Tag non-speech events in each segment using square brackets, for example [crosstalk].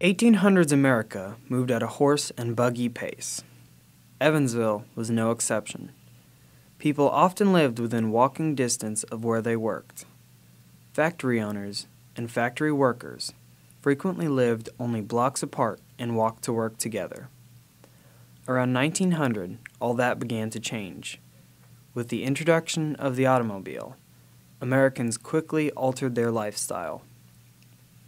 1800s America moved at a horse and buggy pace. Evansville was no exception. People often lived within walking distance of where they worked. Factory owners and factory workers frequently lived only blocks apart and walked to work together. Around 1900, all that began to change. With the introduction of the automobile, Americans quickly altered their lifestyle.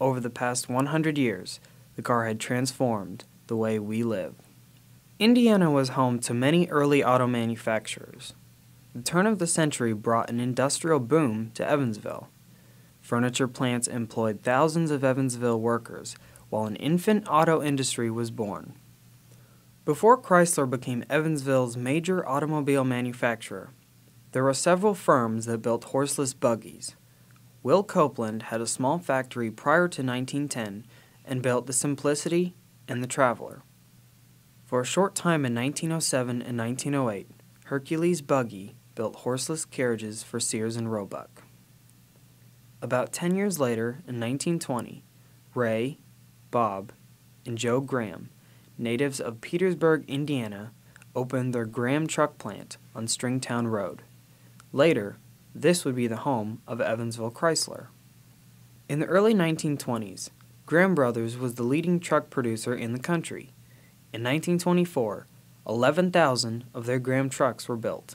Over the past 100 years, the car had transformed the way we live. Indiana was home to many early auto manufacturers. The turn of the century brought an industrial boom to Evansville. Furniture plants employed thousands of Evansville workers, while an infant auto industry was born. Before Chrysler became Evansville's major automobile manufacturer, there were several firms that built horseless buggies. Will Copeland had a small factory prior to 1910 and built the Simplicity and the Traveler. For a short time in 1907 and 1908, Hercules Buggy built horseless carriages for Sears and Roebuck. About 10 years later, in 1920, Ray, Bob, and Joe Graham natives of Petersburg, Indiana, opened their Graham truck plant on Stringtown Road. Later, this would be the home of Evansville Chrysler. In the early 1920s, Graham Brothers was the leading truck producer in the country. In 1924, 11,000 of their Graham trucks were built.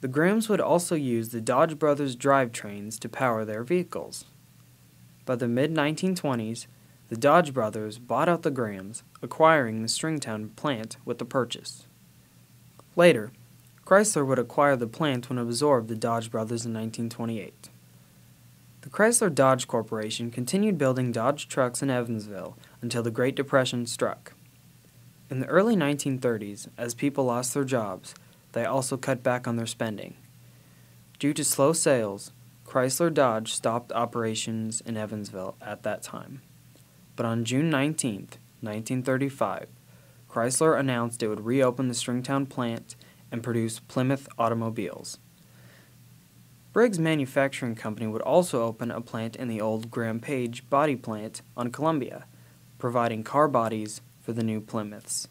The Grahams would also use the Dodge Brothers drivetrains to power their vehicles. By the mid 1920s, the Dodge brothers bought out the Grahams, acquiring the Stringtown plant with the purchase. Later, Chrysler would acquire the plant when absorbed the Dodge brothers in 1928. The Chrysler Dodge Corporation continued building Dodge trucks in Evansville until the Great Depression struck. In the early 1930s, as people lost their jobs, they also cut back on their spending. Due to slow sales, Chrysler Dodge stopped operations in Evansville at that time but on June 19, 1935, Chrysler announced it would reopen the Stringtown plant and produce Plymouth automobiles. Briggs Manufacturing Company would also open a plant in the old Graham-Paige body plant on Columbia, providing car bodies for the new Plymouths.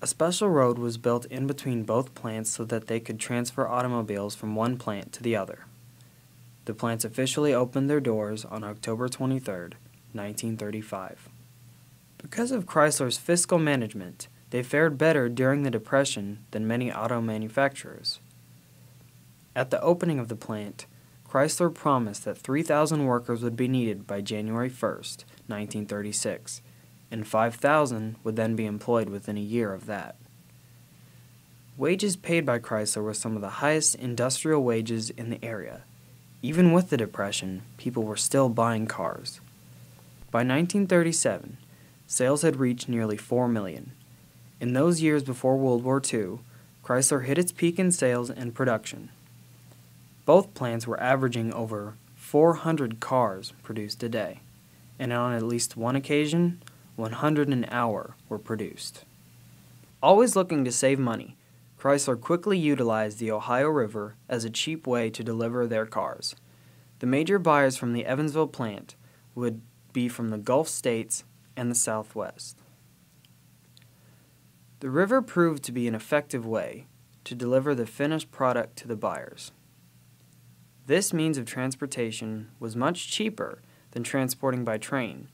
A special road was built in between both plants so that they could transfer automobiles from one plant to the other. The plants officially opened their doors on October 23, 1935. Because of Chrysler's fiscal management, they fared better during the Depression than many auto manufacturers. At the opening of the plant, Chrysler promised that 3,000 workers would be needed by January 1, 1936, and 5,000 would then be employed within a year of that. Wages paid by Chrysler were some of the highest industrial wages in the area. Even with the Depression, people were still buying cars. By 1937, sales had reached nearly 4 million. In those years before World War II, Chrysler hit its peak in sales and production. Both plants were averaging over 400 cars produced a day, and on at least one occasion, 100 an hour were produced. Always looking to save money, Chrysler quickly utilized the Ohio River as a cheap way to deliver their cars. The major buyers from the Evansville plant would be from the Gulf states and the Southwest. The river proved to be an effective way to deliver the finished product to the buyers. This means of transportation was much cheaper than transporting by train,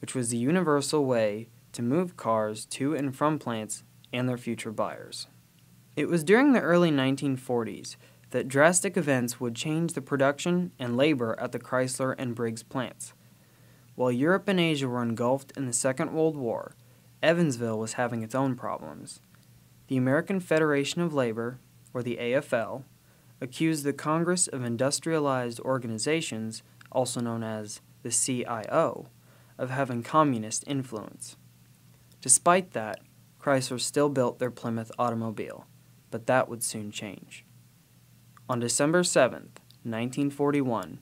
which was the universal way to move cars to and from plants and their future buyers. It was during the early 1940s that drastic events would change the production and labor at the Chrysler and Briggs plants. While Europe and Asia were engulfed in the Second World War, Evansville was having its own problems. The American Federation of Labor, or the AFL, accused the Congress of Industrialized Organizations, also known as the CIO, of having communist influence. Despite that, Chrysler still built their Plymouth automobile, but that would soon change. On December 7, 1941,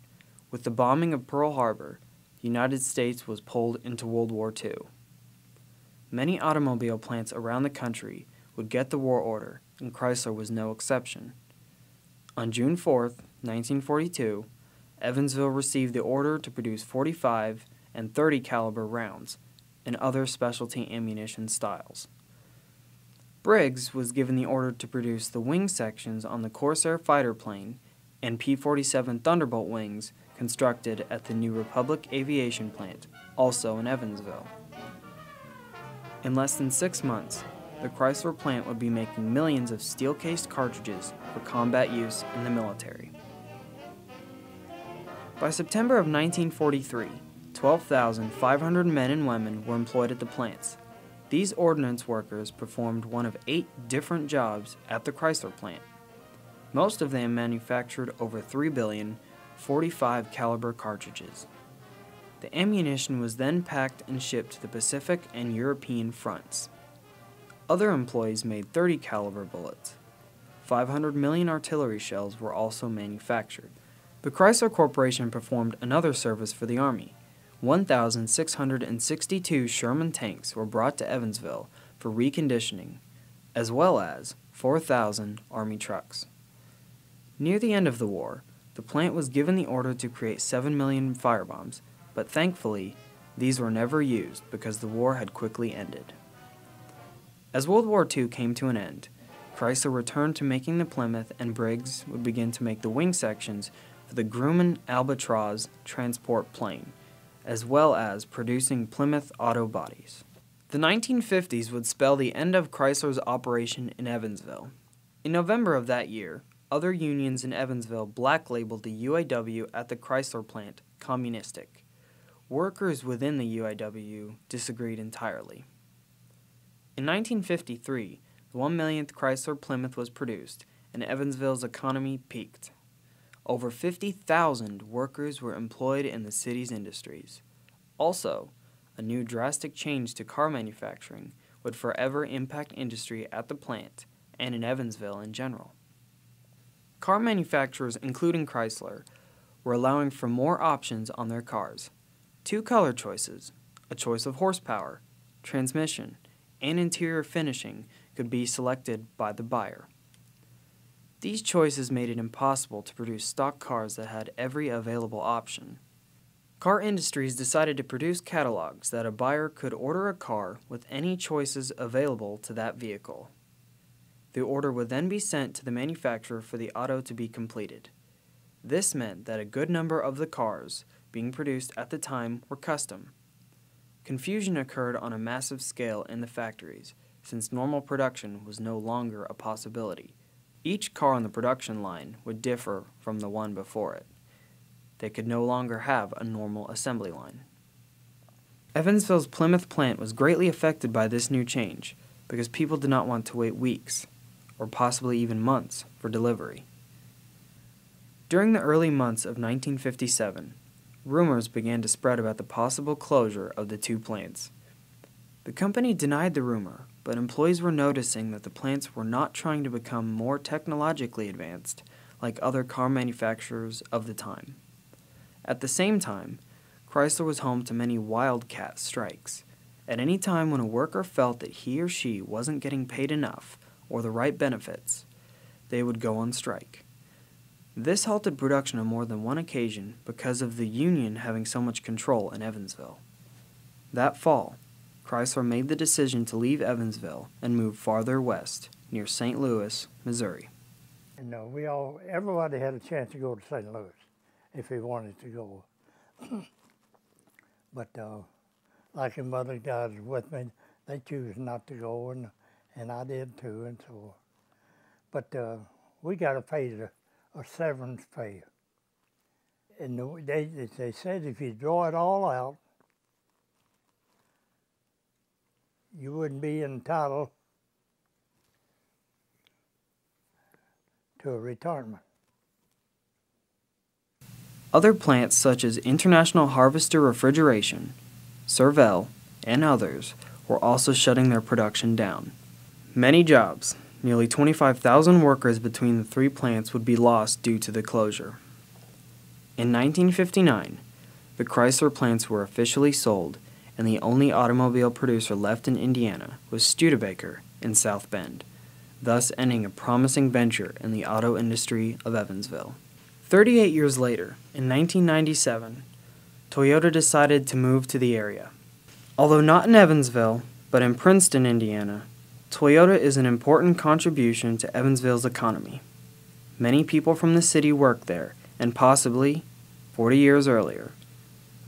with the bombing of Pearl Harbor, the United States was pulled into World War II. Many automobile plants around the country would get the war order, and Chrysler was no exception. On June 4, 1942, Evansville received the order to produce 45 and 30 caliber rounds, and other specialty ammunition styles. Briggs was given the order to produce the wing sections on the Corsair fighter plane and P 47 Thunderbolt wings constructed at the new Republic Aviation Plant, also in Evansville. In less than six months, the Chrysler plant would be making millions of steel cased cartridges for combat use in the military. By September of 1943, 12,500 men and women were employed at the plants. These ordnance workers performed one of eight different jobs at the Chrysler plant. Most of them manufactured over 3 billion 45 caliber cartridges. The ammunition was then packed and shipped to the Pacific and European fronts. Other employees made 30 caliber bullets. 500 million artillery shells were also manufactured. The Chrysler Corporation performed another service for the Army. 1,662 Sherman tanks were brought to Evansville for reconditioning, as well as 4,000 Army trucks. Near the end of the war, the plant was given the order to create 7 million firebombs, but thankfully, these were never used because the war had quickly ended. As World War II came to an end, Chrysler returned to making the Plymouth and Briggs would begin to make the wing sections for the Grumman Albatross transport plane, as well as producing Plymouth auto bodies. The 1950s would spell the end of Chrysler's operation in Evansville. In November of that year, other unions in Evansville black labeled the UAW at the Chrysler plant communistic. Workers within the UAW disagreed entirely. In 1953, the one millionth Chrysler Plymouth was produced, and Evansville's economy peaked. Over 50,000 workers were employed in the city's industries. Also, a new drastic change to car manufacturing would forever impact industry at the plant and in Evansville in general. Car manufacturers, including Chrysler, were allowing for more options on their cars. Two color choices, a choice of horsepower, transmission, and interior finishing could be selected by the buyer. These choices made it impossible to produce stock cars that had every available option. Car industries decided to produce catalogs that a buyer could order a car with any choices available to that vehicle. The order would then be sent to the manufacturer for the auto to be completed. This meant that a good number of the cars being produced at the time were custom. Confusion occurred on a massive scale in the factories, since normal production was no longer a possibility. Each car on the production line would differ from the one before it. They could no longer have a normal assembly line. Evansville's Plymouth plant was greatly affected by this new change because people did not want to wait weeks, or possibly even months, for delivery. During the early months of 1957, rumors began to spread about the possible closure of the two plants. The company denied the rumor, but employees were noticing that the plants were not trying to become more technologically advanced like other car manufacturers of the time. At the same time, Chrysler was home to many wildcat strikes. At any time when a worker felt that he or she wasn't getting paid enough or the right benefits, they would go on strike. This halted production on more than one occasion because of the Union having so much control in Evansville. That fall, Chrysler made the decision to leave Evansville and move farther west, near St. Louis, Missouri. No, uh, we all, everybody had a chance to go to St. Louis if they wanted to go. [clears throat] but uh, like the mother guys with me, they choose not to go, and and I did too, and so. But uh, we got pay the a severance pay. And they, they said if you draw it all out, you wouldn't be entitled to a retirement. Other plants such as International Harvester Refrigeration, Servel, and others were also shutting their production down. Many jobs, Nearly 25,000 workers between the three plants would be lost due to the closure. In 1959, the Chrysler plants were officially sold, and the only automobile producer left in Indiana was Studebaker in South Bend, thus ending a promising venture in the auto industry of Evansville. 38 years later, in 1997, Toyota decided to move to the area. Although not in Evansville, but in Princeton, Indiana, Toyota is an important contribution to Evansville's economy. Many people from the city work there, and possibly, 40 years earlier,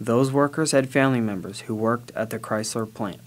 those workers had family members who worked at the Chrysler plant.